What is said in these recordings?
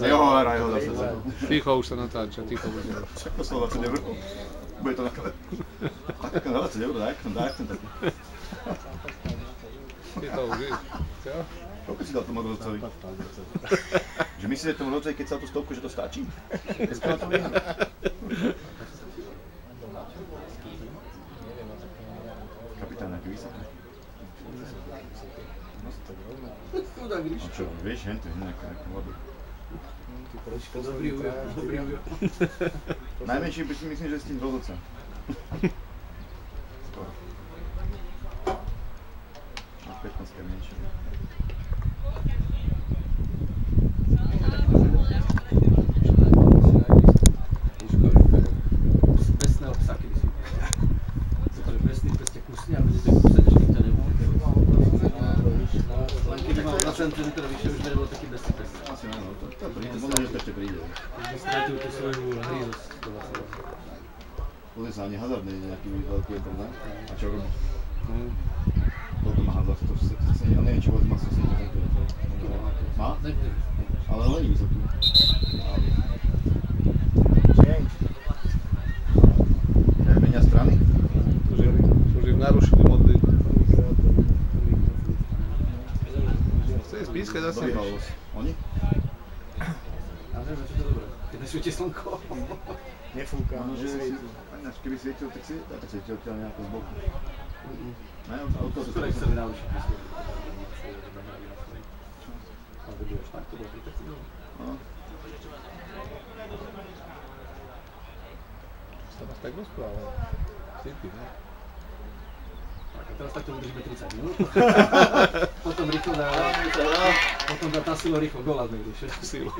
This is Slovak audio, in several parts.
Nehováraj ho zase. Ticho už sa natáča, ticho bude. Však to slovo 20 eur. Bude to na kle. Tak, na 20 eur, daj akcent, daj akcent taký. Je to už, čo? Koľko si dal tomu rozhodcovi? Že myslíte tomu rozhodcovi, keď sa tú stovku, že to stačí? Dneska na to vyhrá. Kapitán, aký vysoký. Chudák A Ríško. čo, vieš, hen tu je nejaká voda. Dobrý. Najmenší by si myslím, že s tým. Skoro. Máš 15 je menší. Presného psa, kedy si. Pretože presný pes ťa kusne a bude ťa kusať, až kým ťa nebol. Len keď mal 2 cm vyššie, už nebol taký besný pes. Asi áno, to, to príde, možno, že to ešte príde. Už by stratil tú svoju hrízosť. to vlastne. Pozri sa, ani hazard nie je nejaký veľký ne? A čo robí? Hm. Koľko má hazard? To si, si, ja neviem, či vôbec má 170 Má? Neviem. Ale len vysoký. Ja menia strany? Už im, narušili? Oni? Ale neviem, čo to dobré. Keď nesvieti slnko. Nefúka, že Ináč, keby svietil, tak si, tak svietil odtiaľ nejako z boku. Ne, od, toho To sa chceli naučiť. Ale to budeš tak, to bolo 30 minút. No. Sa nás tak rozprával. Vtipy, ne? Tak a teraz takto vydržíme 30 minút. potom rýchlo dá, potom dá Tassilo rýchlo gola niekde, všetko silu.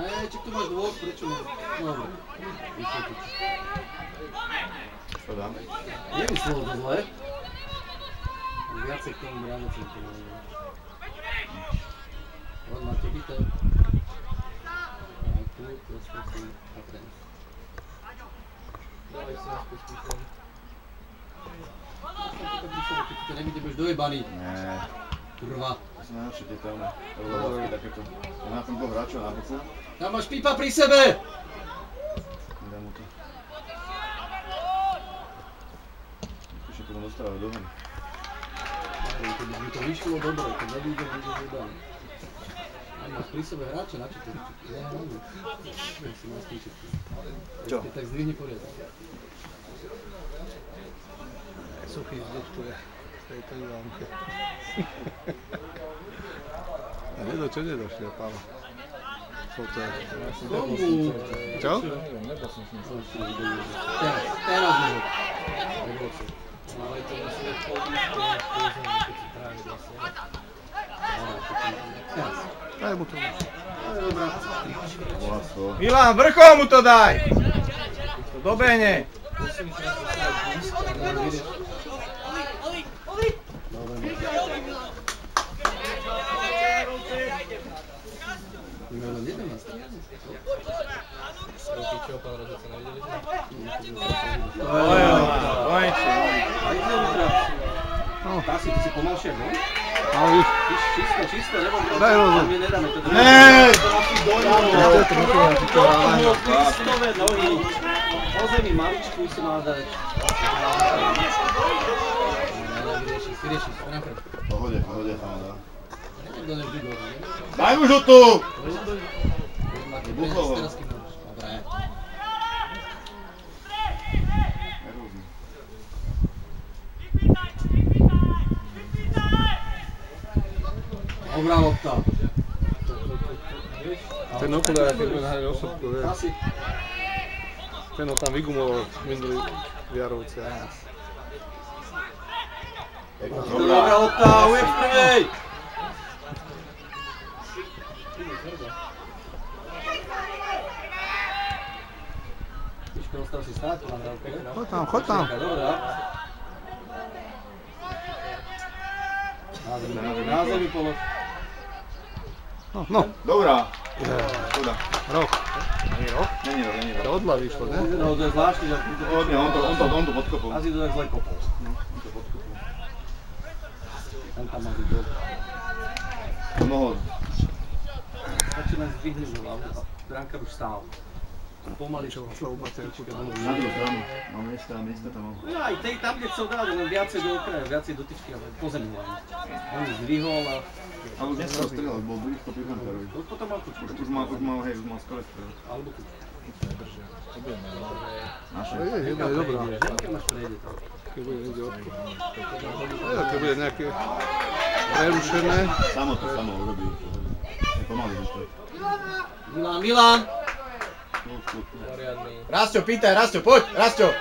Не, че ти имаш доволно причина. Много. Да. Не ми се да зле. Бях се към границата. Вот на тебе-то. А ты просто сам отрянешь. Давай все, спустимся. Ти като ми ще да те между ебани. Не. Курва. To sú najlepšie tie tamné. Eurovázky takéto. Ja na tom dvoch hráčov na boku. Tam máš pipa pri sebe! Nedám mu to. Ešte potom dostávajú do hry. Keď by mi to vyšlo dobre, keď nevíde, bude vydaný. Aj máš pri sebe hráča, na čo to Ja neviem. Ja si máš píčiť. Čo? Keď tak zdvihni poriadok. Suchý vzduch tu je. V tejto Ivánke. A nedo, čo nedošli, Pálo? Čo to je? Komu? Čo? Teraz, teraz môžu. Ale to musíme podísť, keď si práve vlastne. Teraz. Daj mu to. Dobrá. Bohatstvo. Milan, vrchol mu to daj! To dobehne. Milan, nás. Oj, oj, konečne. Tá si si pomalšie, no? No víš, Čisto, čisto, čisto, nebo Daj rozum. my nedáme to. Ne! to je to nechýba, ty to ráno. Listové nohy. Po zemi Dobrá lopta. Ten okulár, keď sme nahrali osobku, vieš. Asi. Ten ho tam vygumoval minulý v Jarovci. Dobrá lopta, ujeb z prvej. Miško, ostal si stáť, mám rávke. Choď tam, choď tam. Dobrá. Na zemi, na zemi polož. No, no. Dobrá. Škoda. Rok. Není rok, není To rok. od hlavy išlo, ne? No, to je zvláštne, že... On, on, to, on, to, on to podkopol. Asi to tak zle kopol. No, on to podkopol. Ten tam má byť. To mohol. Stačí len zdvihnúť hlavu a brankár už stál. Pomaly Čo, šlo u Materku tam. Na druhú stranu. Mám miesta, miesta tam mám. No aj tej, tam, kde chcel dať, len viacej do okraja, viacej do tyčky, ale po zemi hlavne. On ju zdvihol a Ale dnes sa strelal, bol blízko pri Brankárovi. to potom mal kučku. Už mal, už mal, hej, už mal skoro strel. Alebo kučku. Naše. Je, jedna je dobrá. Ženke máš prejde to. Keď bude niekde odko. Ja, keď bude nejaké prerušené. Samo to, samo urobí. Je pomaly ešte. Milan, Milan! Rastio, pitaj, Rastio, pojď, Rastio!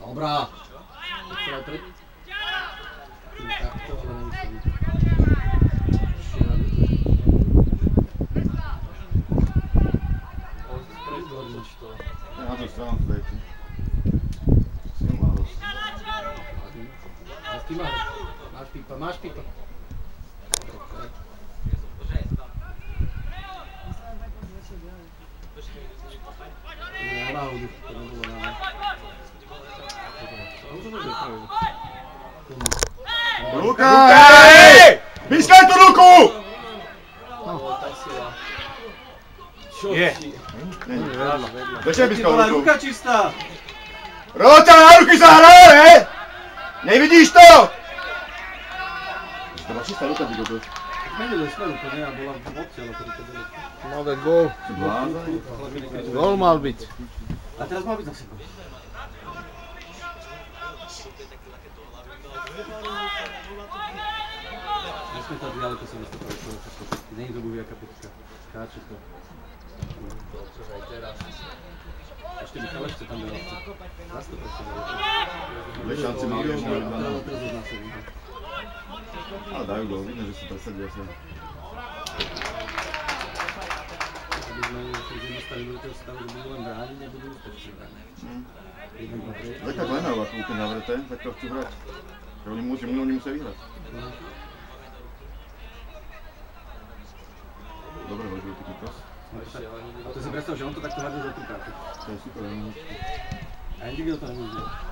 Dobra. Na Maš pipa, máš pipa. Na náhodu, to nebolo na... Ruka! Hej! Vyskaj tú ruku! Je. Prečo by ruku? ruka čistá. Rota, na ruky sa hraje, he? Nevidíš to? Čistá ruka, ty. Menili sme úplne a bola v obci, ale to to bolo. Mal dať gól. Si blázon? Gól mal byť. A teraz má byť zase gol. Nesme tak ďaleko sa vystupovať, to je všetko. Nie je to bude jaká počka. Skáče to. Ešte Michal ešte tam veľa. Zas to proste veľa. Dve šance mali, úspešne brániť. Hm. Jeden, dva, tri. Taká Glenov ako úplne zavreté, tak to chcú hrať. Že oni musia, oni musia vyhrať. No. Dobre hodil ty kokos. A to si predstav, že on to takto hádže za kartu. To je super, no. A nikto to nemôže.